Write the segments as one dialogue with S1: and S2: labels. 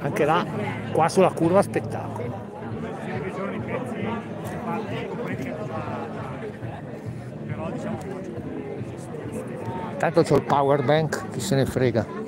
S1: Anche là, qua sulla curva spettacolo. Tanto c'ho il power bank, chi se ne frega.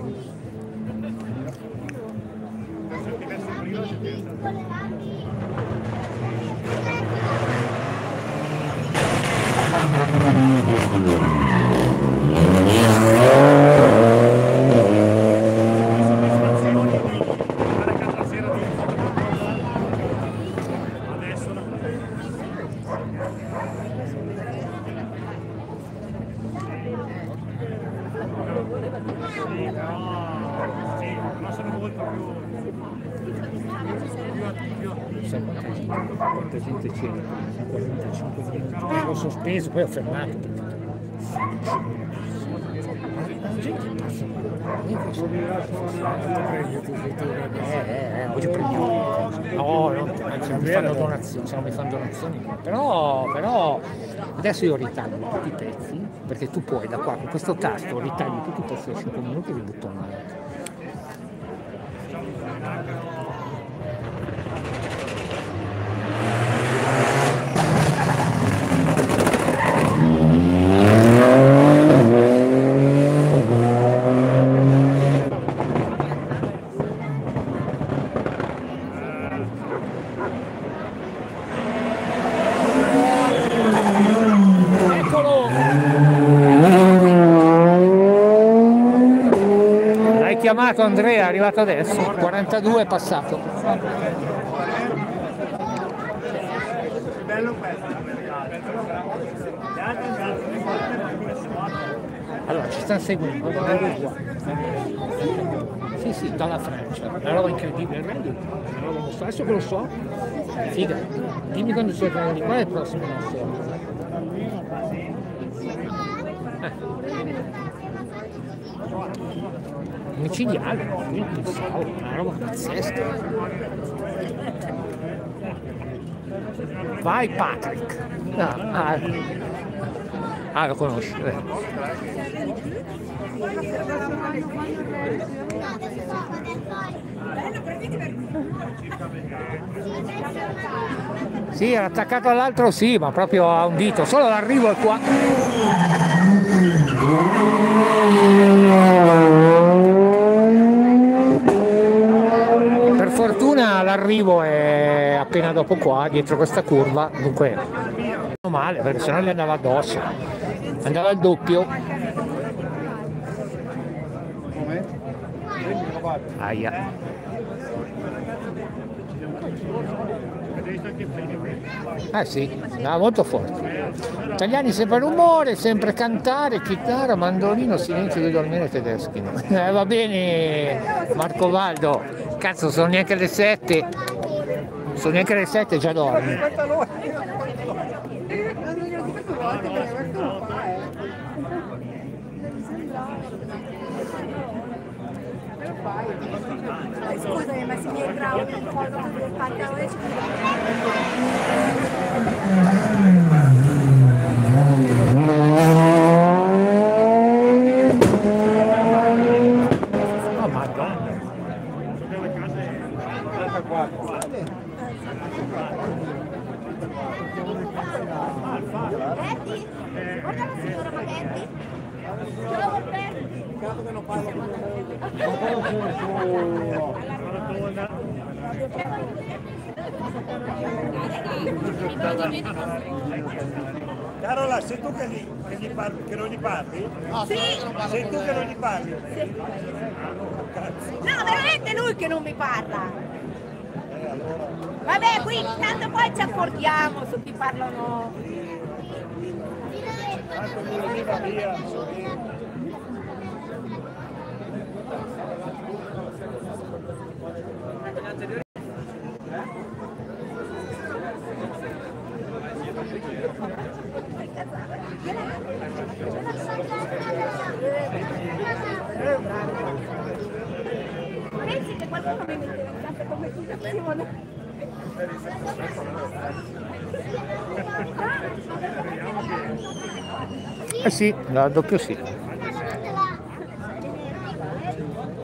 S1: Sai quanta gente, quanta gente c'era? 45 minuti. L'ho sospeso, poi ho fermato. Eh, oggi prendiamo. No, no, anzi non mi fanno donazioni, se non mi fanno donazioni. Però, però adesso io ritaglio tutti i pezzi, perché tu puoi da qua con questo tasto ritagli tutti i pezzi da 5 minuti e li butto in chiamato Andrea, è arrivato adesso, 42 è passato. Allora, ci stanno seguendo. Sì, sì, dalla Francia, una roba incredibile, mostruosa. adesso che lo so, figa, dimmi quando ci tornano di qua e il prossimo non so. Micidiale, una roba pazzesca. Vai Patrick! Ah, ah, ah, lo conosci. eh. Sì, era attaccato all'altro sì, ma proprio a un dito, solo l'arrivo è qua. L'arrivo è appena dopo qua, dietro questa curva, dunque non male, perché sennò gli andava addosso. Andava al doppio. Aia. Eh sì, andava molto forte. Italiani sempre rumore, sempre cantare, chitarra, mandolino, silenzio di dormire tedeschi. Eh, va bene Marco Valdo, cazzo sono neanche le sette, sono neanche le sette già dormi.
S2: Scusami, ma se mi entra un po' del pantalone 4 guarda la signora Maghetti ciao Alberti peccato che non parlo con nessuno
S3: Carola, sei tu che, gli, che, gli parli, che non gli parli?
S2: Sì.
S3: Sei tu che non gli parli? Sì.
S2: No, veramente lui che non mi parla! Vabbè, qui tanto poi ci accordiamo su chi.
S3: Tanto mi veniva via.
S2: Pensi che qualcuno mi mette in casa come tu
S1: Eh sì, la doppio sì.